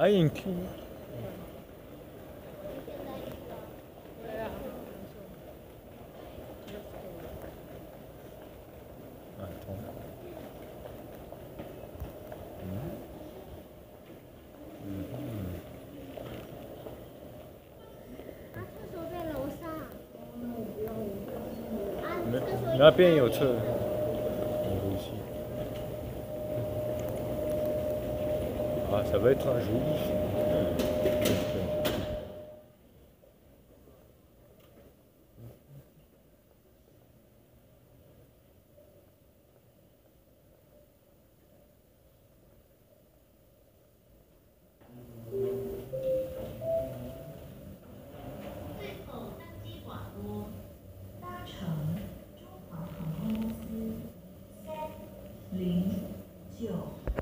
i ink 嗯你那边有车 Ah, ça va être un joli.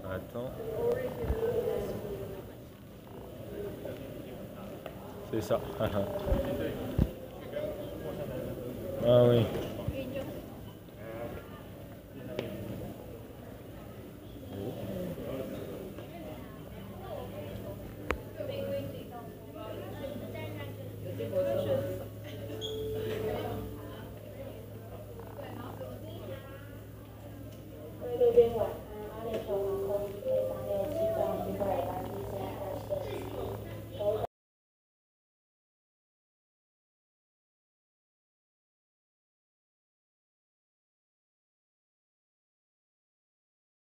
Attends. C'est ça. ah oui.